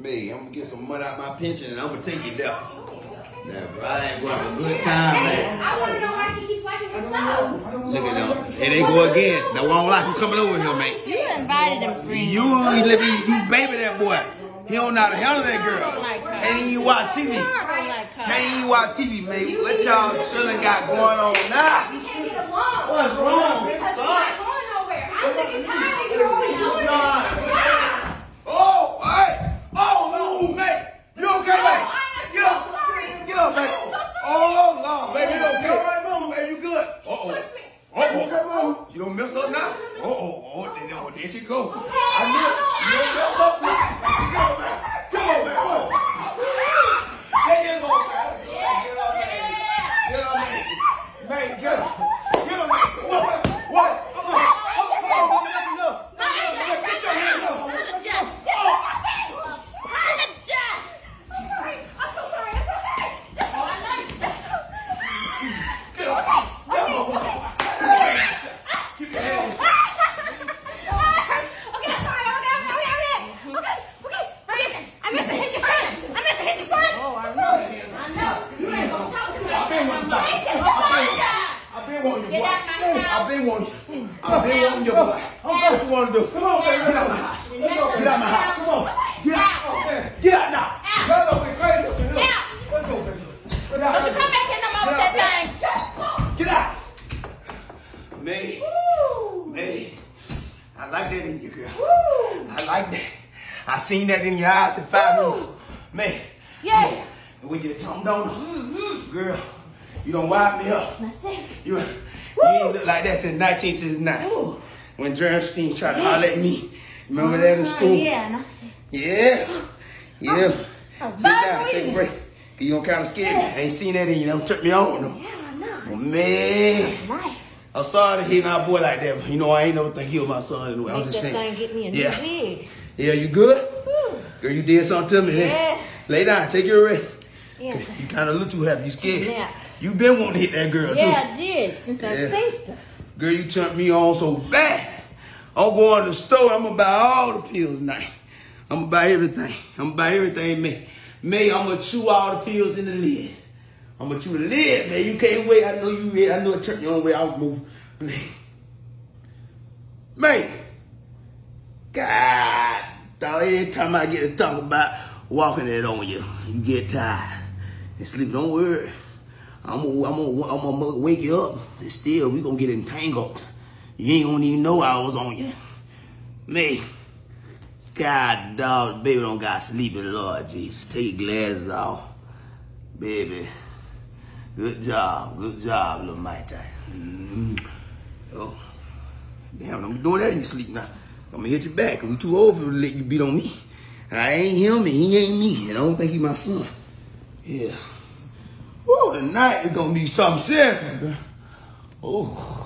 Me, I'm gonna get some money out my pension and I'm gonna take you there. Oh, now, bro, I ain't gonna have a good time, man. I want to know why she keeps liking this stuff. Look at them. Here they go again. Now, why don't like him coming over here, man. You invited him, friend. You, you, live, you baby that boy. He don't know how to handle that girl. Can't even watch TV. Can't even watch TV, man. What y'all children got going on now? We can't get along. What's wrong, Because we're son? not going nowhere. I'm sick and tired of you always doing Son. this. Oh, hey. Oh, Lord, man. You okay, man? Get up. Get up, man. Oh, Lord, baby, you okay? All right, mama, baby, you good? Uh-oh. Push me. Okay, mama. You don't mess up now? Oh, oh, oh, there, oh, there she go. I knew it. You don't mess up now. Go, man. Go, man. Go. There you go, man. Get up, man. Get up, man. Man, get up. Get up, man. What? What? What? Uh-uh. Come on, come on, mama. That's enough. That's enough, man. Get your hands up, mama. Let's go. I'm sorry. I'm so sorry. I'm so sorry. Get up. Get up, mama. Keep your hands up. Okay, I'm sorry. Okay, okay, okay, okay. Okay, okay. Forgive me. I meant to hit your son. I meant to hit your son. Oh, I know. You ain't gonna talk to me. I've been wanting I ain't get your boy. I've been wanting Get boy. out my house. I've been wanting. I've been wanting your boy. What you want to do? Come on, baby. Get out my house. Get out my house. Come on. Get out. Get out now. Y'all gonna be crazy up in here. Let's go, baby. Let's go. Don't you come back here no more with that thing. Get out. May. May. I like that in you, girl. I like that. I seen that in your eyes in five minutes. May. Yeah. When you tongue down, girl, you don't wipe me up. You, you ain't look like that since 1969. When Jernstein tried to holler at me. Remember that in school? Yeah, Yeah. Yeah. Oh, Sit down, take a break. Cause you don't kind of scare me. I ain't seen that in you. Don't turn me on. No. yeah, no. Oh, man. Nice. I'm sorry to hit my boy like that, but you know I ain't never think he was my son anyway. I'm just saying. get me a Yeah. wig. Yeah, you good? Woo. Girl, you did something to me. then. Yeah. Lay down, take your rest. Yes. You kind of look too happy. You scared. Yeah. You been wanting to hit that girl Yeah, too. I did since I Yeah. seen stuff. Girl, you turned me on so bad. I'm going to the store. I'm gonna buy all the pills tonight. I'm gonna buy everything. I'm gonna buy everything, man. May, I'm gonna chew all the pills in the lid. I'm gonna chew the lid, man. You can't wait. I know you ready. I know it turned you on way. I'll move. Man. God, dog, every time I get to talk about walking it on you, you get tired and sleep. Don't worry. I'm gonna, I'm gonna, I'm gonna wake you up, and still we gonna get entangled. You ain't gonna even know I was on you. Me, God, dog, baby don't got sleeping, Lord Jesus. Take glasses off, baby. Good job, good job, little Mike. Mm. Oh, damn, I'm doing that in your sleep now. I'm gonna hit you back. I'm too old for to let you beat on me. I ain't him and he ain't me, and I don't think he my son. Yeah. Tonight is gonna be something serious. Oh.